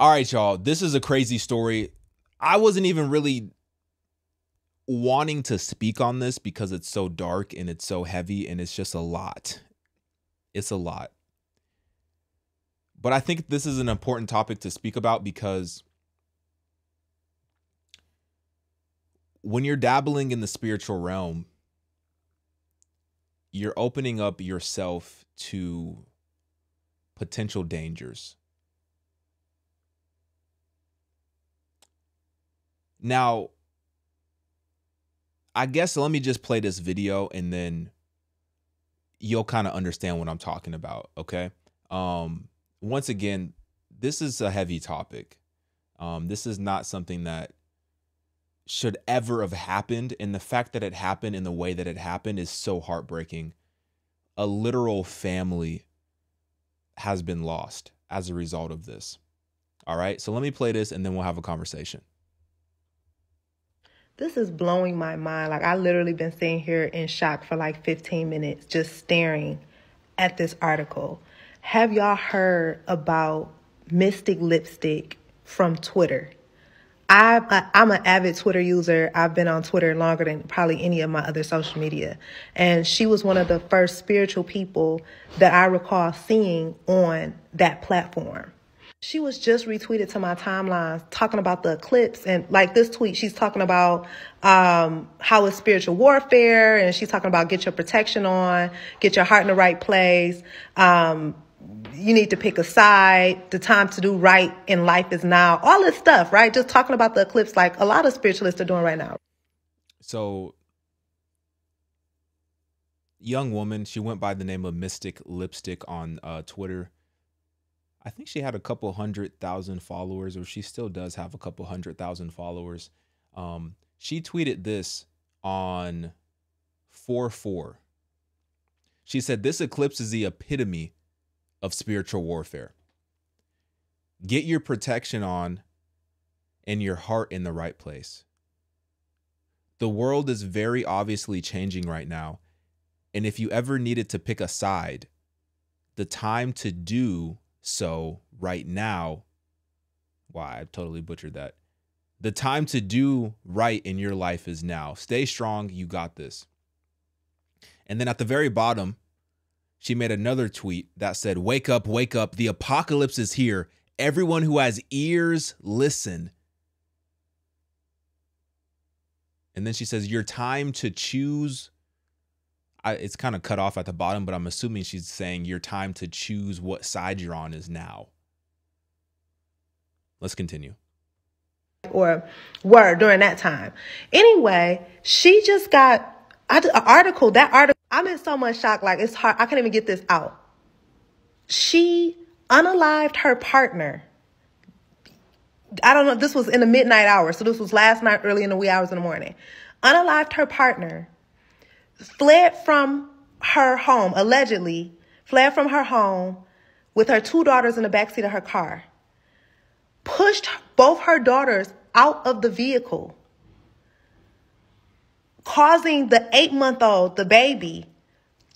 All right, y'all. This is a crazy story. I wasn't even really wanting to speak on this because it's so dark and it's so heavy and it's just a lot. It's a lot. But I think this is an important topic to speak about because when you're dabbling in the spiritual realm, you're opening up yourself to potential dangers. Now, I guess let me just play this video and then you'll kind of understand what I'm talking about, okay? Um once again, this is a heavy topic. Um this is not something that should ever have happened and the fact that it happened in the way that it happened is so heartbreaking. A literal family has been lost as a result of this. All right? So let me play this and then we'll have a conversation this is blowing my mind. Like I literally been sitting here in shock for like 15 minutes just staring at this article. Have y'all heard about Mystic Lipstick from Twitter? I, I'm an avid Twitter user. I've been on Twitter longer than probably any of my other social media. And she was one of the first spiritual people that I recall seeing on that platform. She was just retweeted to my timeline talking about the eclipse and like this tweet, she's talking about um, how it's spiritual warfare and she's talking about get your protection on, get your heart in the right place. Um, you need to pick a side. The time to do right in life is now. All this stuff, right? Just talking about the eclipse, like a lot of spiritualists are doing right now. So, young woman, she went by the name of Mystic Lipstick on uh, Twitter. I think she had a couple hundred thousand followers, or she still does have a couple hundred thousand followers. Um, she tweeted this on 4 4. She said, This eclipse is the epitome of spiritual warfare. Get your protection on and your heart in the right place. The world is very obviously changing right now. And if you ever needed to pick a side, the time to do so right now, why wow, I totally butchered that. The time to do right in your life is now. Stay strong. You got this. And then at the very bottom, she made another tweet that said, Wake up, wake up. The apocalypse is here. Everyone who has ears, listen. And then she says, Your time to choose I, it's kind of cut off at the bottom, but I'm assuming she's saying your time to choose what side you're on is now. Let's continue. Or were during that time. Anyway, she just got an article. That article, I'm in so much shock. Like it's hard. I can't even get this out. She unalived her partner. I don't know. This was in the midnight hour. So this was last night, early in the wee hours in the morning. Unalived her partner fled from her home, allegedly fled from her home with her two daughters in the backseat of her car, pushed both her daughters out of the vehicle, causing the eight month old, the baby,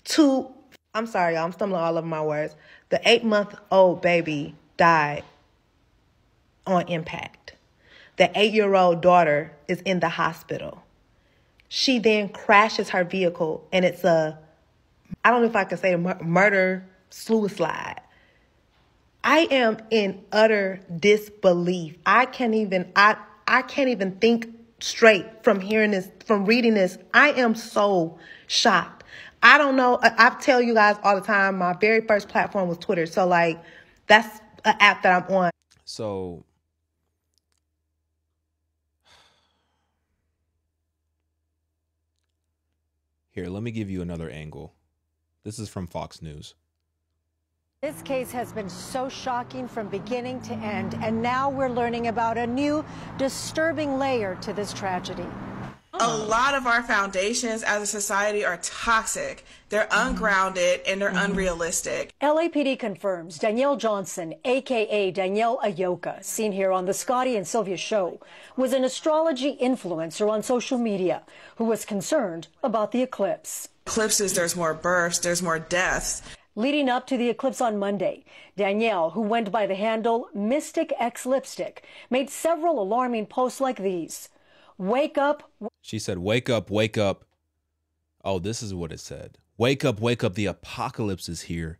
to, I'm sorry, I'm stumbling all over my words. The eight month old baby died on impact. The eight year old daughter is in the hospital. She then crashes her vehicle, and it's a, I don't know if I can say a murder suicide. I am in utter disbelief. I can't even, I, I can't even think straight from hearing this, from reading this. I am so shocked. I don't know. I, I tell you guys all the time, my very first platform was Twitter. So, like, that's an app that I'm on. So, Here, let me give you another angle. This is from Fox News. This case has been so shocking from beginning to end, and now we're learning about a new disturbing layer to this tragedy. A lot of our foundations as a society are toxic. They're mm-hmm. ungrounded and they're mm-hmm. unrealistic. LAPD confirms Danielle Johnson, aka Danielle Ayoka, seen here on the Scotty and Sylvia show, was an astrology influencer on social media who was concerned about the eclipse. Eclipses, there's more births, there's more deaths. Leading up to the eclipse on Monday, Danielle, who went by the handle Mystic X Lipstick, made several alarming posts like these. Wake up. She said, Wake up, wake up. Oh, this is what it said. Wake up, wake up. The apocalypse is here.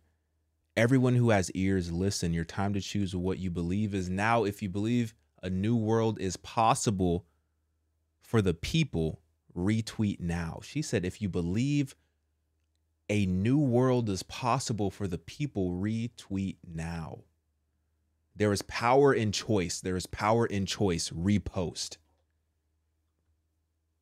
Everyone who has ears, listen. Your time to choose what you believe is now. If you believe a new world is possible for the people, retweet now. She said, If you believe a new world is possible for the people. Retweet now. There is power in choice. There is power in choice. Repost.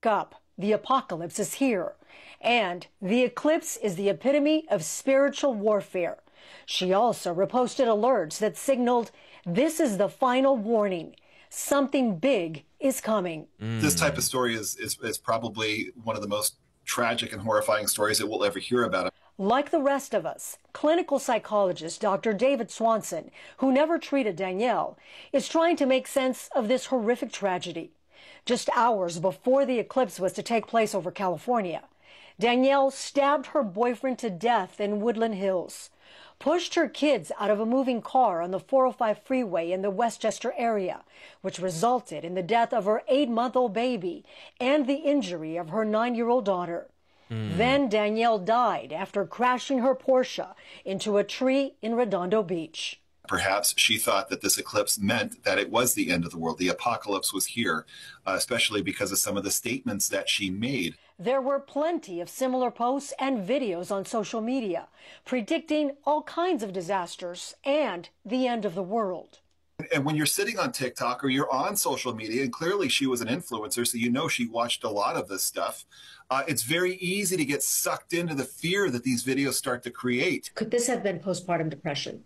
Up. The apocalypse is here. And the eclipse is the epitome of spiritual warfare. She also reposted alerts that signaled this is the final warning. Something big is coming. Mm. This type of story is, is, is probably one of the most tragic and horrifying stories that we'll ever hear about. Like the rest of us, clinical psychologist Dr. David Swanson, who never treated Danielle, is trying to make sense of this horrific tragedy. Just hours before the eclipse was to take place over California, Danielle stabbed her boyfriend to death in Woodland Hills, pushed her kids out of a moving car on the 405 freeway in the Westchester area, which resulted in the death of her eight month old baby and the injury of her nine year old daughter. Mm. Then Danielle died after crashing her Porsche into a tree in Redondo Beach. Perhaps she thought that this eclipse meant that it was the end of the world. The apocalypse was here, uh, especially because of some of the statements that she made. There were plenty of similar posts and videos on social media predicting all kinds of disasters and the end of the world. And when you're sitting on TikTok or you're on social media, and clearly she was an influencer, so you know she watched a lot of this stuff, uh, it's very easy to get sucked into the fear that these videos start to create. Could this have been postpartum depression?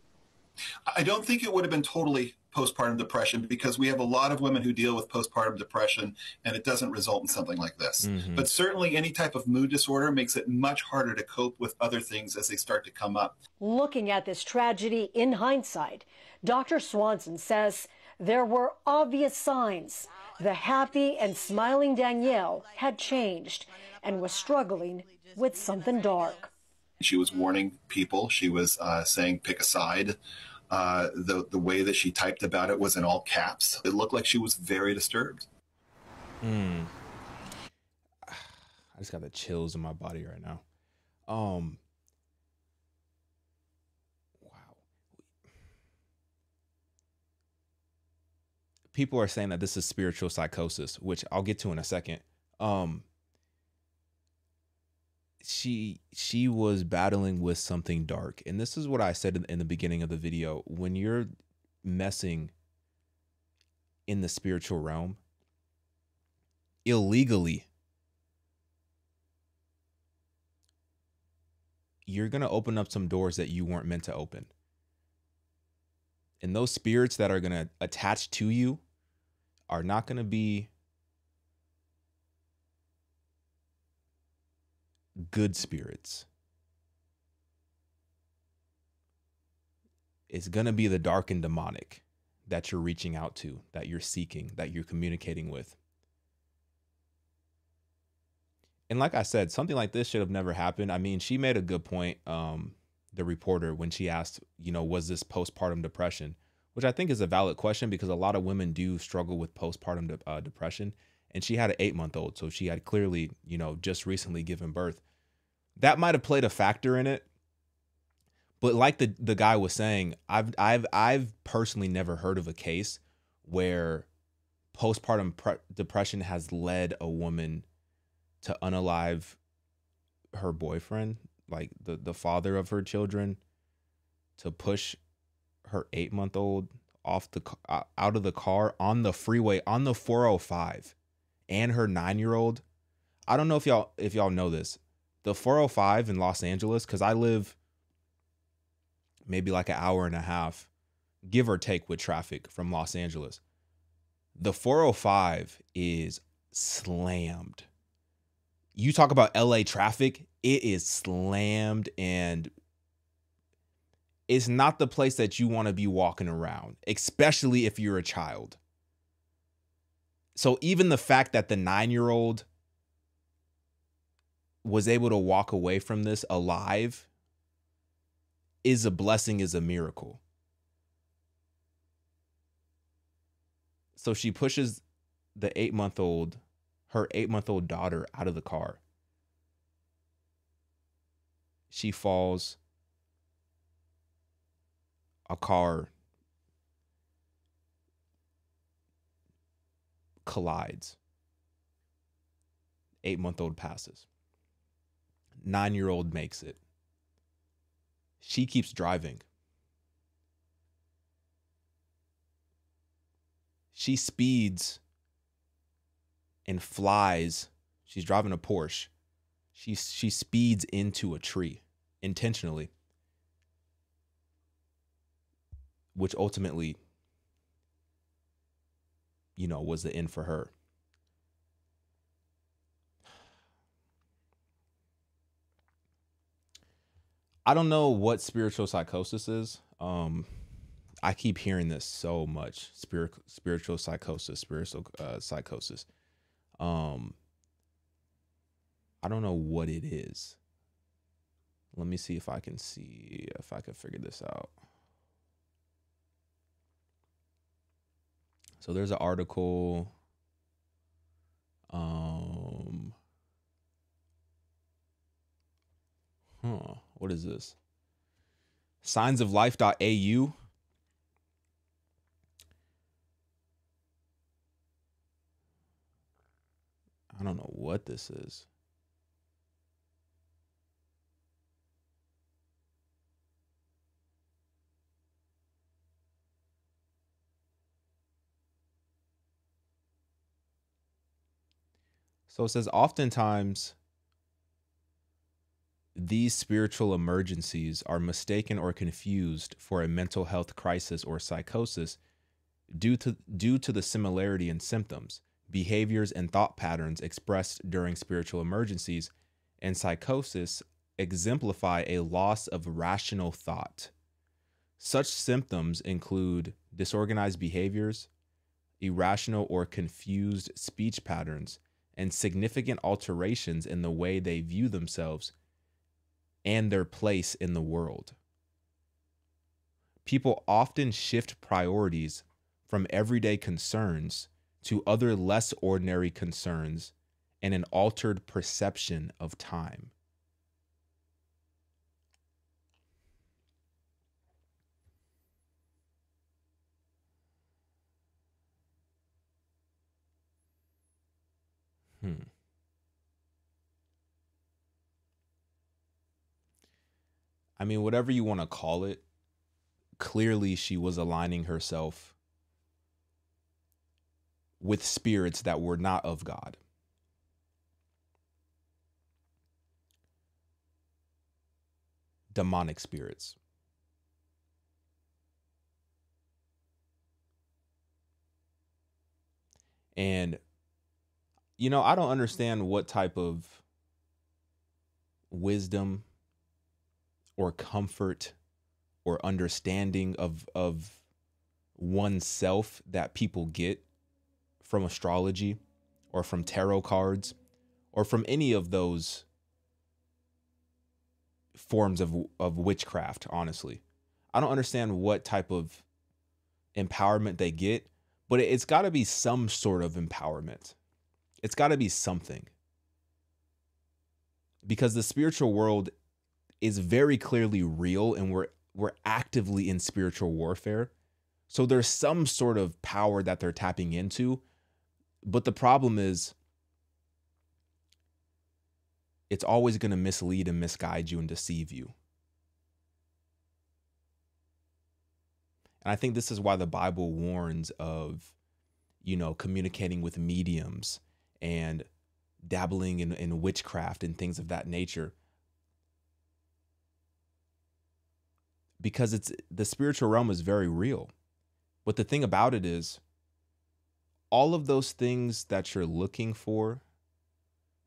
I don't think it would have been totally postpartum depression because we have a lot of women who deal with postpartum depression and it doesn't result in something like this. Mm-hmm. But certainly, any type of mood disorder makes it much harder to cope with other things as they start to come up. Looking at this tragedy in hindsight, Dr. Swanson says there were obvious signs. The happy and smiling Danielle had changed and was struggling with something dark. She was warning people. She was uh, saying, pick a side. Uh, the the way that she typed about it was in all caps. It looked like she was very disturbed. Hmm. I just got the chills in my body right now. Um. Wow. People are saying that this is spiritual psychosis, which I'll get to in a second. Um she she was battling with something dark. And this is what i said in, in, the beginning of the video. When you're messing in the spiritual realm illegally you're going to open up some doors that you weren't meant to open. And those spirits that are going to attach to you are not going to be good spirits. It's going to be the dark and demonic that you're reaching out to, that you're seeking, that you're communicating with. And like I said, something like this should have never happened. I mean, she made a good point, um, the reporter, when she asked, you know, was this postpartum depression? Which I think is a valid question because a lot of women do struggle with postpartum de- uh, depression. And she had an eight month old. So she had clearly, you know, just recently given birth that might have played a factor in it. But like the the guy was saying, I've I've I've personally never heard of a case where postpartum pre- depression has led a woman to unalive her boyfriend, like the the father of her children, to push her 8-month-old off the uh, out of the car on the freeway on the 405 and her 9-year-old. I don't know if y'all if y'all know this the 405 in Los Angeles, because I live maybe like an hour and a half, give or take with traffic from Los Angeles. The 405 is slammed. You talk about LA traffic, it is slammed and it's not the place that you want to be walking around, especially if you're a child. So even the fact that the 9-year-old was able to walk away from this alive is a blessing, is a miracle. So she pushes the eight month old, her eight month old daughter out of the car. She falls. A car collides. Eight month old passes. Nine year old makes it. She keeps driving. She speeds and flies. She's driving a Porsche. She she speeds into a tree intentionally, which ultimately, you know, was the end for her. I don't know what spiritual psychosis is. Um, I keep hearing this so much. Spirit, spiritual psychosis, spiritual uh, psychosis. Um, I don't know what it is. Let me see if I can see if I can figure this out. So there's an article. Um, huh. What is this? Signsoflife.au. I don't know what this is. So it says oftentimes these spiritual emergencies are mistaken or confused for a mental health crisis or psychosis due to, due to the similarity in symptoms, behaviors, and thought patterns expressed during spiritual emergencies, and psychosis exemplify a loss of rational thought. Such symptoms include disorganized behaviors, irrational or confused speech patterns, and significant alterations in the way they view themselves and their place in the world. People often shift priorities from everyday concerns to other less ordinary concerns and an altered perception of time. I mean, whatever you want to call it, clearly she was aligning herself with spirits that were not of God. Demonic spirits. And, you know, I don't understand what type of wisdom or comfort or understanding of of oneself that people get from astrology or from tarot cards or from any of those forms of of witchcraft honestly. I don't understand what type of empowerment they get but it's got to be some sort of empowerment. It's got to be something. Because the spiritual world is very clearly real and we're we're actively in spiritual warfare. So there's some sort of power that they're tapping into. But the problem is it's always going to mislead and misguide you and deceive you. And I think this is why the Bible warns of, you know, communicating with mediums and dabbling in, in witchcraft and things of that nature because it's the spiritual realm is very real. But the thing about it is all of those things that you're looking for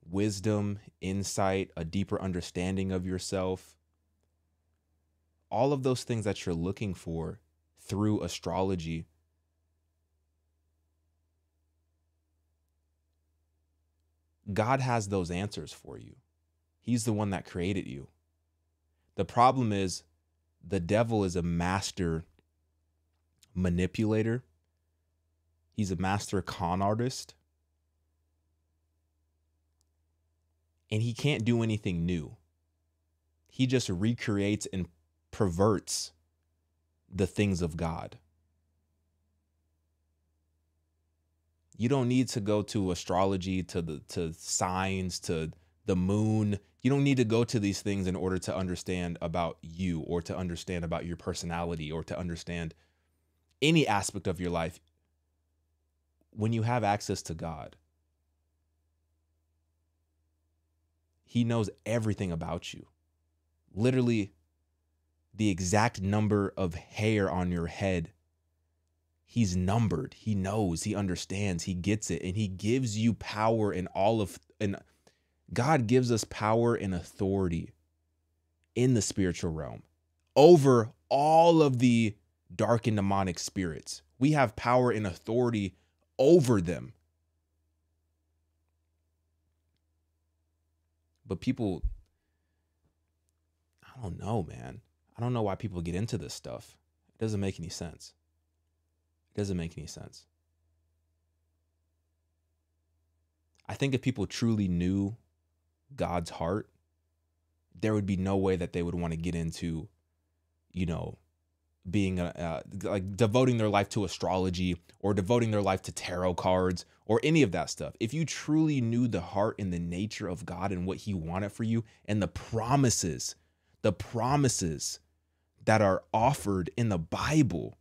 wisdom, insight, a deeper understanding of yourself all of those things that you're looking for through astrology God has those answers for you. He's the one that created you. The problem is the devil is a master manipulator. He's a master con artist. And he can't do anything new. He just recreates and perverts the things of God. You don't need to go to astrology, to the to signs, to the moon. You don't need to go to these things in order to understand about you or to understand about your personality or to understand any aspect of your life when you have access to God. He knows everything about you. Literally the exact number of hair on your head he's numbered he knows he understands he gets it and he gives you power in all of and god gives us power and authority in the spiritual realm over all of the dark and demonic spirits. We have power and authority over them. But people i don't know man. I don't know why people get into this stuff. It doesn't make any sense. It doesn't make any sense. I think if people truly knew God's heart, there would be no way that they would want to get into, you know, being a, uh, like devoting their life to astrology or devoting their life to tarot cards or any of that stuff. If you truly knew the heart and the nature of God and what He wanted for you and the promises, the promises that are offered in the Bible,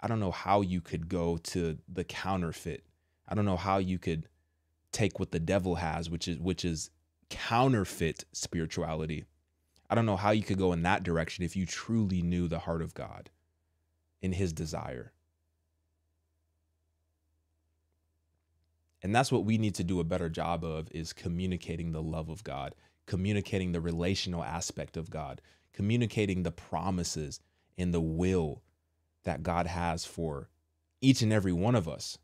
I don't know how you could go to the counterfeit. I don't know how you could take what the devil has, which is which is counterfeit spirituality. I don't know how you could go in that direction if you truly knew the heart of God in his desire. And that's what we need to do a better job of is communicating the love of God, communicating the relational aspect of God, communicating the promises and the will that God has for each and every one of us.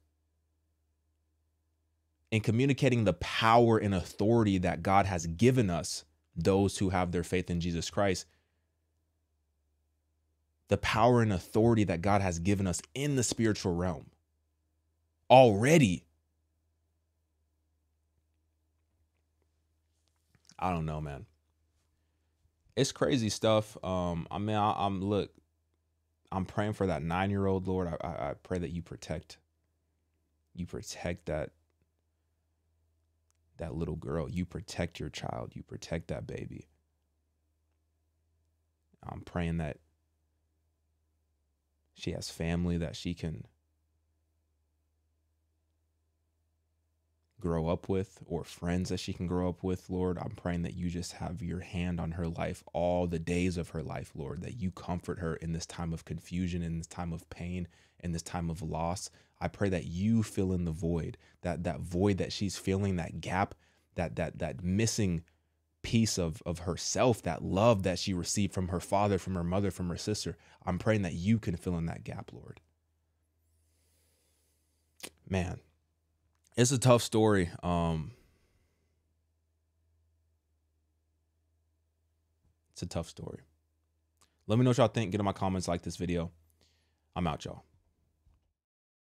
And communicating the power and authority that God has given us, those who have their faith in Jesus Christ. The power and authority that God has given us in the spiritual realm already. I don't know, man. It's crazy stuff. Um, I mean, I, I'm look. I'm praying for that nine year old, Lord. I, I, I pray that you protect, you protect that that little girl. You protect your child. You protect that baby. I'm praying that she has family that she can grow up with or friends that she can grow up with, Lord. I'm praying that you just have your hand on her life all the days of her life, Lord, that you comfort her in this time of confusion, in this time of pain, in this time of loss. I pray that you fill in the void, that that void that she's feeling, that gap, that that that missing piece of of herself, that love that she received from her father, from her mother, from her sister. I'm praying that you can fill in that gap, Lord. Man, it's a tough story. Um, it's a tough story. Let me know what y'all think. Get in my comments, like this video. I'm out, y'all.